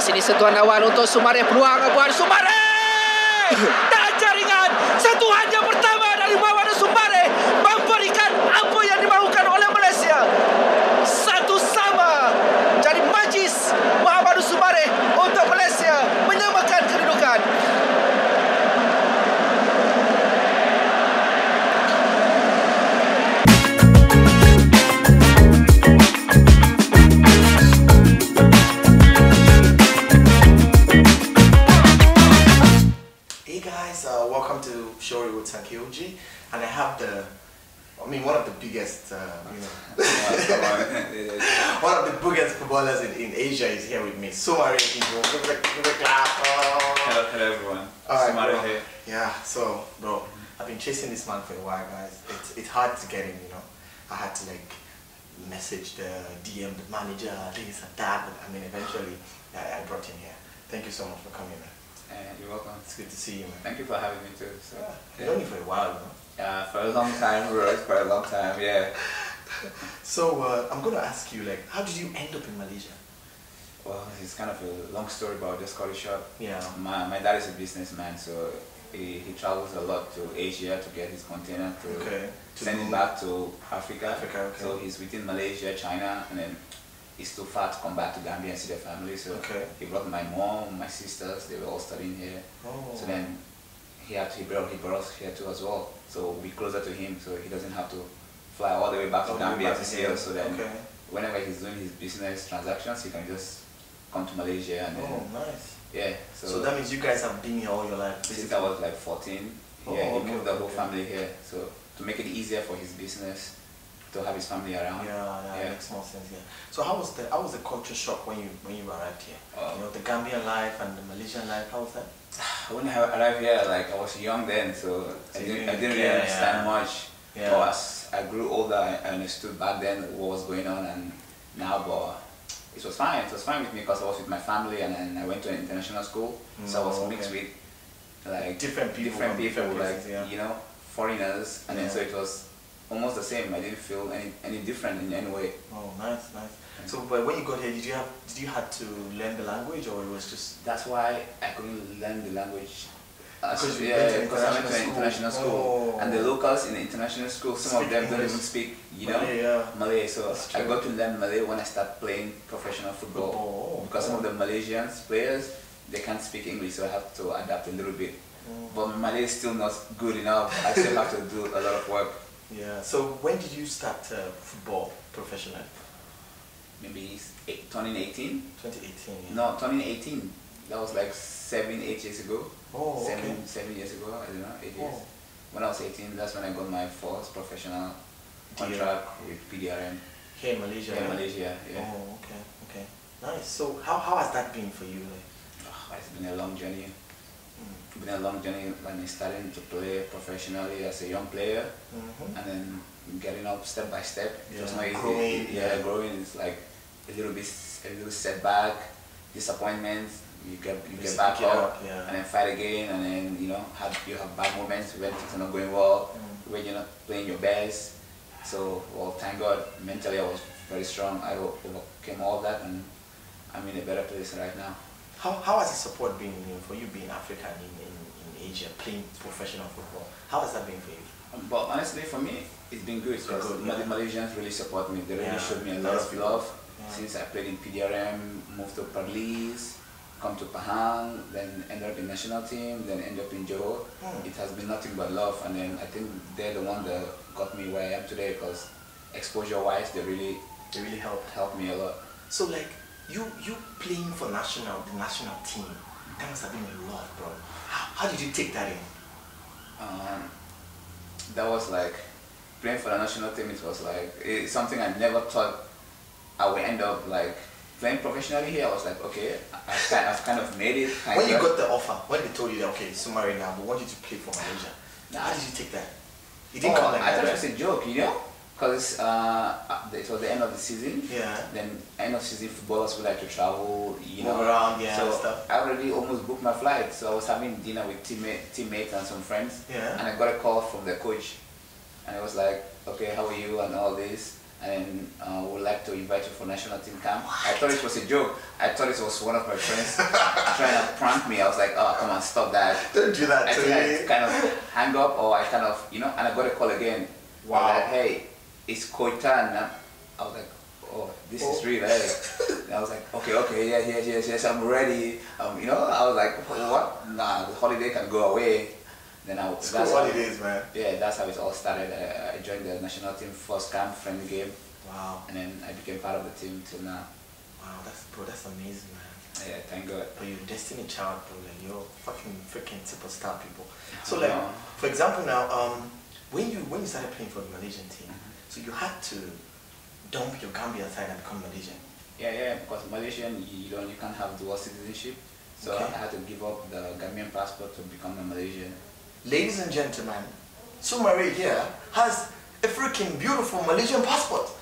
Di sini sentuhan awal untuk Sumare peluang buat Sumare. Dan jaringan sentuhan welcome to Showreel with SunkyOG, and I have the, I mean, one of the biggest, uh, you know, one of the biggest footballers in, in Asia is here with me. Sumareh, give a, give a clap. Oh. Hello, hello everyone. Alright, Sumareh bro. here. Yeah, so bro, I've been chasing this man for a while, guys. It's it's hard to get him, you know. I had to like message the DM the manager, this and that, but I mean, eventually, I, I brought him here. Thank you so much for coming, man. Uh, you're welcome. It's good to see you, man. Thank you for having me too. So, Yeah, yeah. known you for a while, know. Uh, for a long time, Rose, for a long time, yeah. So uh, I'm gonna ask you, like, how did you end up in Malaysia? Well, it's kind of a long story, but I'll just cut it short. Yeah. My, my dad is a businessman, so he, he travels a lot to Asia to get his container to Okay. Send it back to Africa. Africa, okay. So he's within Malaysia, China, and then he's too far to come back to Gambia and see their family. So Okay. he brought my mom, my sisters, they were all studying here. Oh. So then he had to, he brought he brought us here too as well. So we closer to him, so he doesn't have to fly all the way back to Gambia back to to see us. So then Okay. whenever he's doing his business transactions, he can just come to Malaysia and then Oh, nice. yeah. So, So, that means you guys have been here all your life. since I was like 14, Oh, yeah, he oh, okay, moved the whole okay. family here. So to make it easier for his business, to have his family around. Yeah, yeah, Yeah. makes more sense. Yeah. So how was the how was the culture shock when you when you arrived here? Oh. you know, the Gambian life and the Malaysian life. How was that? When I arrived here, like I was young then, so, So I didn't, I didn't really understand yeah. much. Yeah. But as I grew older, I understood back then what was going on, and now, but it was fine. It was fine with me because I was with my family, and then I went to an international school, so I was Mm, mixed okay. with like Different people different people, different like yeah. you know, foreigners, and then so it was almost the same. I didn't feel any any different in any way. Oh, nice, nice. So, but when you got here, did you have did you had to learn the language or it was just That's why I couldn't learn the language. Uh, Because so- yeah, because I went to an international school. Oh. and the locals in the international school, some Speak of them don't even speak, you know, Malay, yeah. Malay. So I got to learn Malay when I started playing professional football. Oh, Because some of oh. the Malaysians players they can't speak English, so I have to adapt a little bit. Oh. But Malay is still not good enough. I still have to do a lot of work. Yeah. So when did you start uh, football professionally? Maybe it's eight, turning 18. 2018. Yeah. No, turning 18. That was like seven, eight years ago. Oh, seven, okay. seven years ago. I don't know, eight years. Oh. When I was 18, that's when I got my first professional contract with PDRM Here in Malaysia. in? Malaysia. Yeah. Oh, okay, okay. Nice. So how, how has that been for you? Like? Oh, it's been a long journey. It's been a long journey when I started to play professionally as a young player, Mhm. and then getting up step by step. Yeah, not easy. growing, yeah, yeah. growing is like a little bit, a little setback, disappointments. You get you Just get back up, yeah. and then fight again, and then you know have you have bad moments when things are not going well, Mm. when you're not playing your best. So well, thank God, mentally I was very strong. I overcame all that, and I'm in a better place right now. How, how has the support been you know, for you being African in, in, in Asia, playing professional football? How has that been for you? Um, But honestly, for me, it's been good because good, the. Malaysians really support me. They really Yeah, showed me a lot of love Yeah. since I played in PDRM, moved to Perlis, come to Pahang, then ended up in national team, then ended up in Johor. Hmm. It has been nothing but love, and then I think they're the one that got me where I am today because exposure-wise, they really They really helped. helped me a lot. So like you you playing for national the national team, that must have been a lot, bro. How, how did you take that in? um, that was like playing for the national team. It was like it's something I never thought I would end up like playing professionally here. I was like, okay, I, I, I've kind of made it. kind When you got the offer, when they told you that okay, Sumareh now, we want you to play for Malaysia. How did you take that? It didn't Oh, come like I that. thought it was a joke, you know, because uh, it was the end of the season. Yeah. Then end of season footballers would like to travel, you know, Move around, yeah, So and stuff. I already almost booked my flight, so I was having dinner with teammate, teammates and some friends. Yeah. And I got a call from the coach, and it was like, okay, how are you and all this. and uh, would like to invite you for national team camp. I thought it was a joke. I thought it was one of my friends trying to prank me. I was like, oh, come on, stop that. Don't do that I to think I me. kind of hang up or I kind of, you know, and I got a call again. Wow. Like, hey, it's. And I was like, oh, this is Oh. real. Hey. And I was like, okay, okay, yes, yes, yes, yes, I'm ready. Um, you know, I was like, what? Nah, the holiday can go away. Then I School that's how- holidays, man. yeah, that's how it all started. I, I joined the national team first camp friendly game, Wow. and then I became part of the team till now. Wow, that's bro, that's amazing, man. Yeah, thank God. But you're destiny child, bro. Like you're fucking freaking superstar people. So like, for example, now, um, when you when you started playing for the Malaysian team, Mm-hmm. So you had to dump your Gambia side and become Malaysian. Yeah, yeah, because Malaysian, you, you don't, you can't have dual citizenship, so Okay. I had to give up the Gambian passport to become a Malaysian. Ladies and gentlemen, Sumareh here has a freaking beautiful Malaysian passport.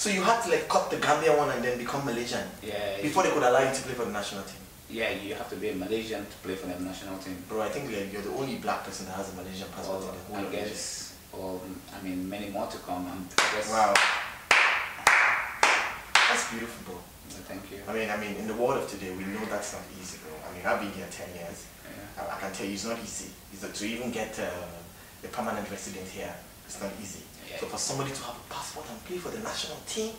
So you had to like cut the Gambian one and then become Malaysian Yeah, before they could allow you to play for the national team. yeah, you have to be a Malaysian to play for the national team. Bro, I think you're, you're the only black person that has a Malaysian passport Or, in the whole I of Asia. Or I mean, many more to come. I'm, I guess, Wow. That's beautiful, bro. Thank you. I mean, I mean, in the world of today, we know that's not easy, bro. I mean, I've been here 10 years. Yeah. I, I can tell you it's not easy. It's that to even get uh, a permanent resident here, it's not easy. Yeah. So for somebody to have a passport and play for the national team,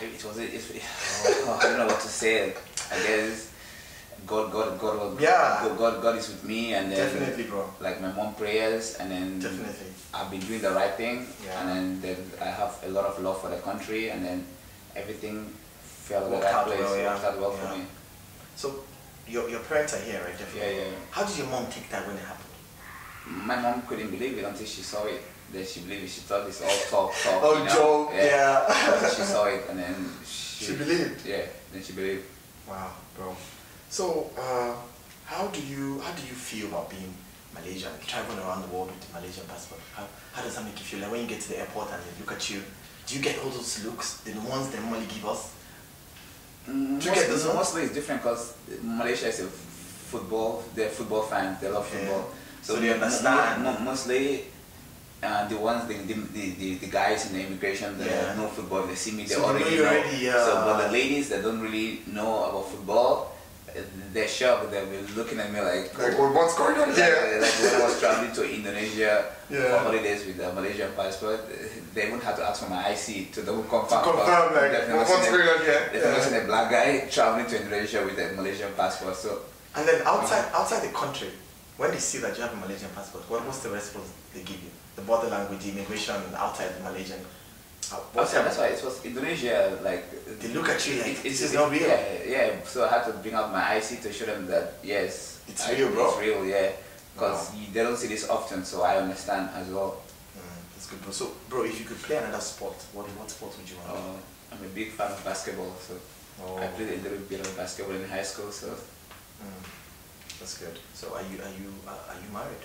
It was, it, it, I don't know what to say. I guess God, God, God, God, Yeah. God, God, God is with me, and then definitely, bro. like my mom prayers, and then Definitely. I've been doing the right thing, Yeah. and then, then I have a lot of love for the country, and then everything fell in the right place. well, yeah. Worked out well Yeah. for me. So your, your parents are here, right? Definitely. Yeah, yeah. How did your mom take that when it happened? My mom couldn't believe it until she saw it. Then she believed it. She thought it's all talk, talk. Oh, you know? joke, yeah. Until she saw it, and then she, She believed? Yeah, then she believed. Wow, bro. So, uh, how do you how do you feel about being Malaysian, traveling around the world with the Malaysian passport? How, how does that make you feel? Like when you get to the airport and they look at you, do you get all those looks, the ones they normally give us? Mm, Do you get this mostly, it's different because Malaysia is a football. They're football fans. They love Okay. football. So they understand. mo- mostly, uh, the ones the, the, the, the guys in the immigration that Yeah. know football, they see me, they So already know. already, yeah. So, but the ladies that don't really know about football, uh, they're shocked. They'll be looking at me like, what's going on like, like when I was traveling to Indonesia Yeah. for holidays with a Malaysian passport, they wouldn't have to ask for my IC to double confirm. confirm, like, They've never what's seen a- going on here? They've never Yeah. seen a black guy traveling to Indonesia with a Malaysian passport. So And then outside outside the country, when they see that you have a Malaysian passport, what, what's the response they give you? The border language, the immigration outside the Malaysian. That's why it was Indonesia. Like They look at you like, it- is not real. Yeah, yeah. So I had to bring out my IC to show them that yes, It's I- real, bro. It's real, yeah. Because Wow. they don't see this often, so I understand as well. Mm, that's good, bro. So, bro, if you could play another sport, what what sport would you want? Uh, I'm a big fan of basketball, so Oh. I played a little bit of basketball in high school. So Mm, that's good. So, are you are you are you married?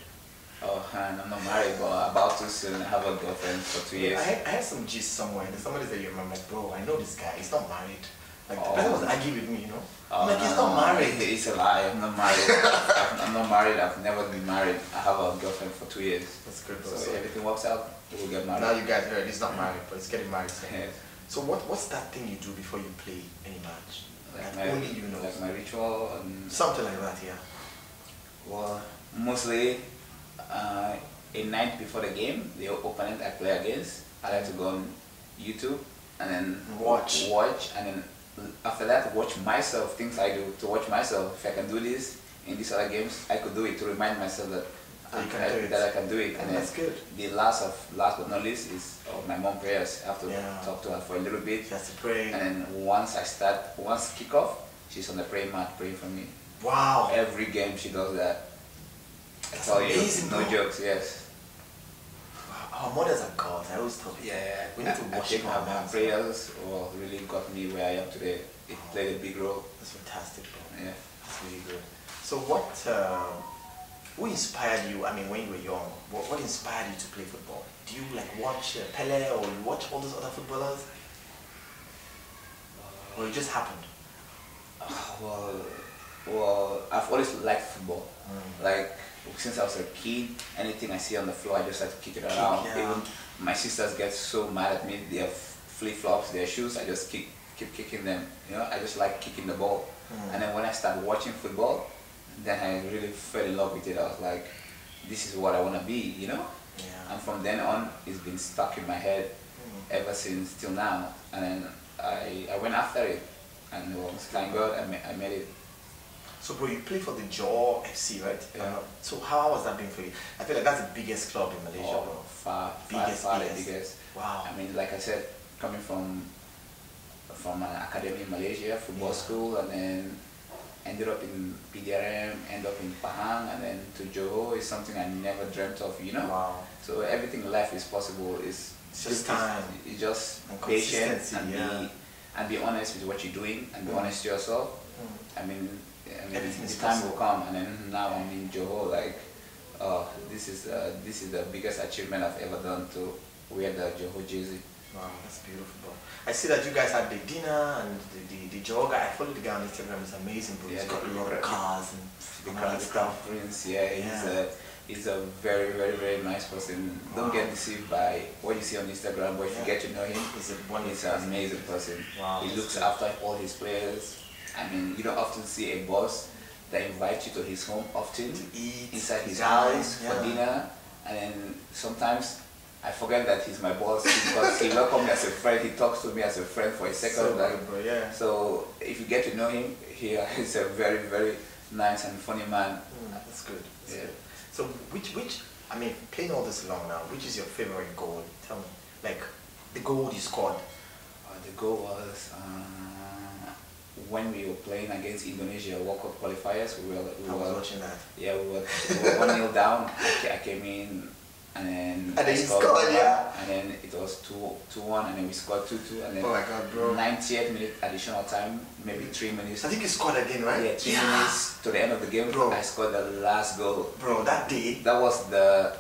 Oh, and I'm not married, but about to soon. I have a girlfriend for two years. I, had- I had some gist somewhere. There's somebody that you remember, like, bro. I know this guy. He's not married. Like the Oh. person was oh. arguing with me, you know. Oh, I'm like, he's no, not no, married. It's a lie. I'm not married. I'm I'm not married. I've never been married. I have a girlfriend for two years. That's good, bro. So So, if everything works out, we'll get married. now you guys heard he's not married, but he's getting married. soon. Yeah. So what what's that thing you do before you play any match? Like That my, only you know. like my ritual and Something like that, yeah. well, mostly uh, a night before the game, the opponent I play against, I like to go on YouTube and then Watch. watch, and then after that watch myself things I do to watch myself. If I can do this in these other games, I could do it to remind myself that. You can I, do it. that I can do it, And and that's good. the last of last but not least is oh, my mom prayers. I have to Yeah. talk to her for a little bit, She has to pray. and then once I start, once kick off, she's on the prayer mat praying for me. Wow. Every game she does that. I That's tell amazing, you, no bro. jokes, yes. Our mothers are gods. I always thought. Yeah, yeah. We need to I, I worship think our her, her moms. prayers well, really got me where I am today. It played a big role. That's fantastic, bro. Yeah. That's really good. So what? Uh, who inspired you? I mean, when you were young, what, what inspired you to play football? Do you like watch uh, Pele or you watch all those other footballers, or it just happened? Well, well, I've always liked football. Mm. Like since I was a kid, anything I see on the floor, I just like to kick it around. yeah. Even my sisters get so mad at me. Their flip flops, their shoes, I just keep keep kicking them. You know, I just like kicking the ball. Hmm. And then when I started watching football, then I really fell in love with it. I was like, this is what I want to be. You know. Yeah. And from then on, it's been stuck in my head Hmm. ever since till now. And then I, I went after it, and thank God I, ma- I made it. So, bro, you play for the Johor FC, right? Yeah. not- So, how has that been for you? I feel like that's the biggest club in Malaysia, Oh, bro. far, far, Biggest, far biggest. biggest. Wow. I mean, like I said, coming from from an academy in Malaysia, football Yeah. school, and then ended up in PDRM, end up in Pahang, and then to Johor is something I never dreamt of, you know. Wow. So everything in life is possible. It's It's just time. It's just And patience and yeah. be and be honest with what you're doing and be Mm. honest to yourself. Mm. I mean, I mean, Everything is the time will come, and then now I'm in Johor. Like, uh, this is uh, this is the biggest achievement I've ever done to wear the Johor jersey. Wow, that's beautiful. I see that you guys had the dinner and the, the, the Jaw guy. I follow the guy on Instagram. It's amazing, bro. Yeah, He's got a lot of cars and The all that stuff. Prince, yeah, he's a he's a very very very nice person. Don't get deceived by what you see on Instagram, but if you get to know him, He's a He's an amazing person. Wow, he looks good. after all his players. I mean, you don't often see a boss that invites you to his home often, To eat, inside his house for dinner, and then sometimes I forget that he's my boss because he welcomes me as a friend. He talks to me as a friend for a second. So like, bro. Yeah. so if you get to know him, he is a very very nice and funny man. Mm, that's good. That's Yeah. good. So, which which I mean, playing all this long now, which is your favorite goal? Tell me, like the goal you scored. Uh, the goal was uh, when we were playing against Indonesia World Cup qualifiers. We were we I was were watching that. Yeah, we were, we were one nil down. I I came in and then And then scored scored, yeah. And then it was two two one, and then we scored two two, and then Oh my God, bro. 90th minute additional time, maybe three minutes. I think you scored again, right? yeah, three minutes to the end of the game. Bro. I scored the last goal. Bro, that day, That was the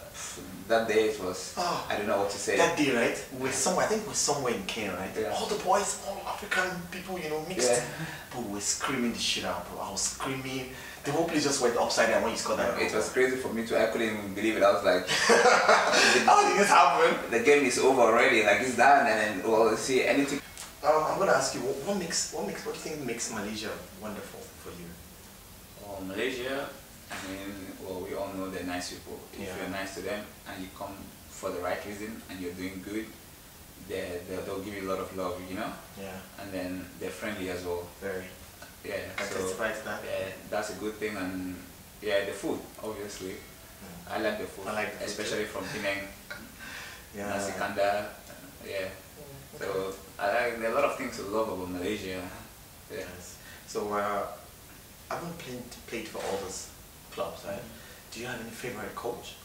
that day. It was Oh. I don't know what to say. that day, right? We're somewhere. I think we're somewhere in Kenya, right? Yeah. All the boys, all African people, you know, mixed. Yeah. Bro, we're screaming the shit out, bro. I was screaming. The whole place just went upside down when you scored that. It was crazy for me to. I couldn't even believe it. I was like, How did this happen? the game is over already. Like it's done, and then we'll see anything. Um, I'm gonna ask you, what, what makes, what makes, what do you think makes Malaysia wonderful for you? Well, Malaysia, I mean, well, we all know they're nice people. If Yeah. you're nice to them and you come for the right reason and you're doing good, they they'll, they'll give you a lot of love, you know. Yeah, And then they're friendly as well. very. Yeah. I so that. yeah, that's a good thing. And yeah, the food, obviously, Mm. I like the food, I like the food especially from Penang, Yeah. nasi kandar. Yeah. So I like there are a lot of things to love about Malaysia. Yeah. Yes. So, uh, I haven't played, played for all those clubs, right? Do you have any favorite coach?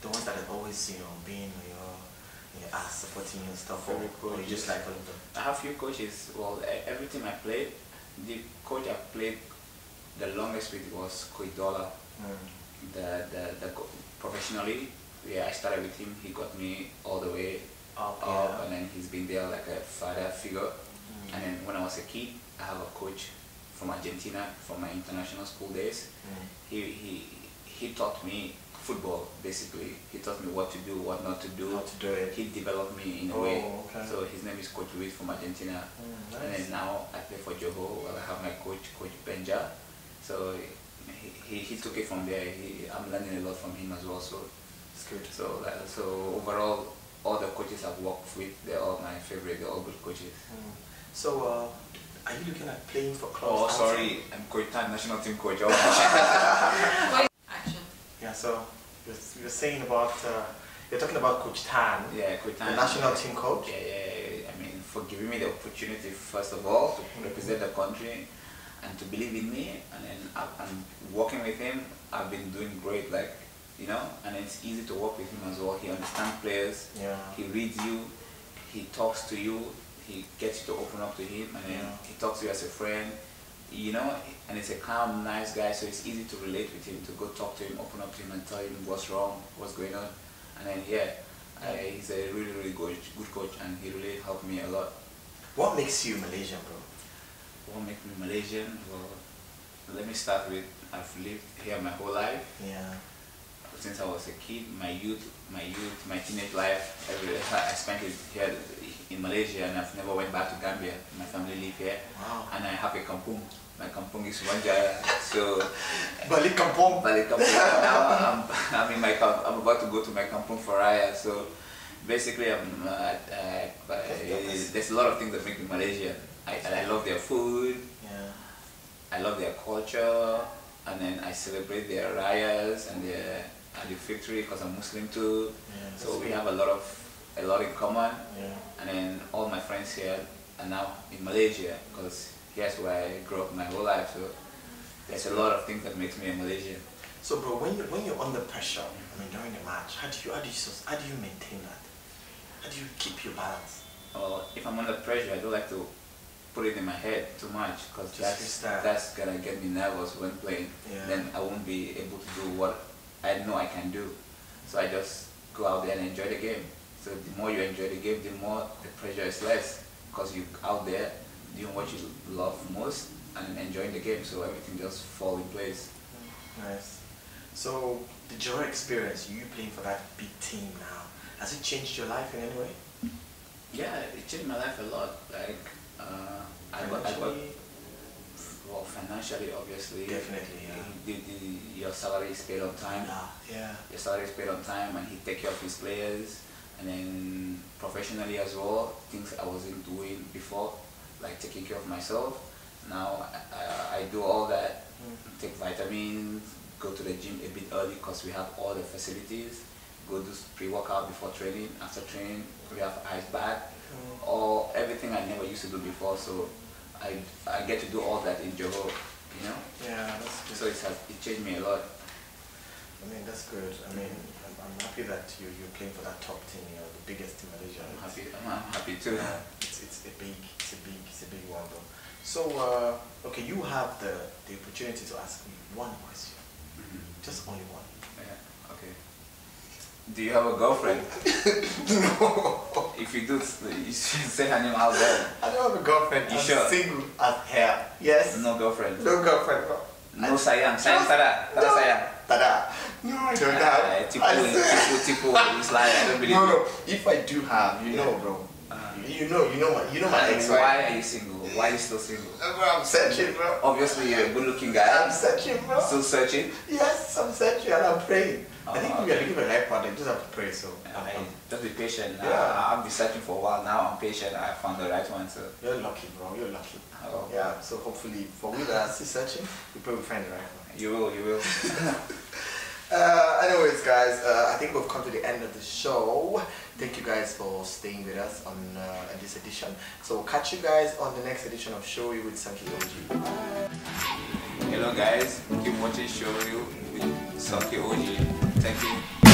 The ones that have always, you know, been your, your ass supporting you and stuff, or, or you just like all of them? I have few coaches. Well, every team I played, the coach I played the longest with was Dollah. Mm. The, the, the co- professionally, yeah, I started with him. He got me all the way Up, up, yeah. and then he's been there like a father figure. Mm. And then when I was a kid, I have a coach from Argentina from my international school days. Mm. He he he taught me football basically. He taught me what to do, what not to do. How to do it. He developed me in a Oh, way. okay. So his name is Coach Luis from Argentina. Mm, And then now I play for Johor. Well, I have my coach, Coach Benja. So he, he, he took it from there. He, I'm learning a lot from him as well. So It's good. so like, so overall, all the coaches I've worked with, they're all my favorite. They're all good coaches. Mm. So, uh, are you looking at playing for clubs? Oh, sorry, I'm Coach Tan, national team coach. Action. Yeah, so you're, you're saying about, uh, you're talking about Coach Tan, yeah, Coach the Tan. national team coach. Yeah, yeah, yeah. I mean, for giving me the opportunity, first of all, to represent the country and to believe in me. And then I- I'm working with him. I've been doing great, like, you know, and it's easy to work with him as well. He understands players, Yeah. he reads you, he talks to you, he gets you to open up to him, and then he talks to you as a friend, you know, and it's a calm, nice guy, so it's easy to relate with him, to go talk to him, open up to him, and tell him what's wrong, what's going on. And then, yeah, I, he's a really, really good, good coach, and he really helped me a lot. What makes you Malaysian, bro? What makes me Malaysian? Well, let me start with I've lived here my whole life. Yeah. Since I was a kid, my youth, my youth, my teenage life, every, I spent it here in Malaysia and I've never went back to Gambia. My family live here. Wow. And I have a kampung. My kampung is Wanjaya. So Balik kampung. Balik kampung. now I'm, I'm in my I'm about to go to my kampung for Raya. So basically, I'm, uh, uh, there's a lot of things that make me Malaysia. I, I love their food. Yeah. I love their culture, and then I celebrate their rayas and their the victory because I'm Muslim too. Yeah, so we have a lot of a lot in common. Yeah. And then all my friends here are now in Malaysia because here's where I grew up my whole life. So there's a lot of things that makes me a Malaysian. So, bro, when you when you're under pressure, I mean, during the match, how do you how do you how do you maintain that? How do you keep your balance? Or if I'm under pressure, I don't like to put it in my head too much because that's, that's gonna get me nervous when playing. Yeah. Then I won't be able to do what I know I can do. So I just go out there and enjoy the game. So the more you enjoy the game, the more the pressure is less because you're out there doing what you love most and enjoying the game. So everything just fall in place. Nice. So, the Johor experience, you playing for that big team now, has it changed your life in any way? Yeah, it changed my life a lot. Like uh, I got, I got? Well financially obviously. Definitely, yeah. The, the, your salary is paid on time. Yeah. Your salary is paid on time, and he take care of his players. And then professionally as well, things I wasn't doing before, like taking care of myself. Now I, I, I do all that. Mm. Take vitamins, go to the gym a bit early because we have all the facilities. Go do pre-workout before training. After training, we have ice bath. Mm. Or everything I never used to do before. So I, I get to do all that in Johor, you know. Yeah, that's good. So it has it changed me a lot. I mean, that's good. I mean, I'm, I'm happy that you, you're playing for that top team, you know, the biggest team in Malaysia. I'm happy. I'm, I'm happy too. Yeah, it's, it's a big, it's a big, it's a big one though. So, uh, okay, you have the, the opportunity to ask me one question. Mhm. Just only one. Yeah. Okay. Do you have a girlfriend? no. If you do, you should say her name out there. I don't have a girlfriend. You I'm sure? single as hell. Yes. No girlfriend. No girlfriend. No. No sayang. Sayang tada. Tada No. sayang. Tada. No, I don't have. Uh, Tipu, I tipu, said- tipu. It's like I don't believe. No, no. If I do have, you know, bro. Uh-huh. You know, you know my, you know my And ex, why right? are you single? Why are you still single? Bro, I'm searching, bro. Obviously, you're a good-looking guy. I'm searching, bro. Still searching. Yes, I'm searching and I'm praying. I think we are looking for the right partner. You just have to pray. So, I just be patient. Yeah. I've been searching for a while now. I'm patient. I found the right one. So. you're lucky, bro. You're lucky. Oh. Yeah. So hopefully, for we that are still searching, we probably find the right one. You will. You will. Uh, anyways, guys, uh, I think we've come to the end of the show. Thank you guys for staying with us on uh, this edition. So we'll catch you guys on the next edition of Show You with SunkyOG. Hello guys, keep watching Show You with SunkyOG. Thank you.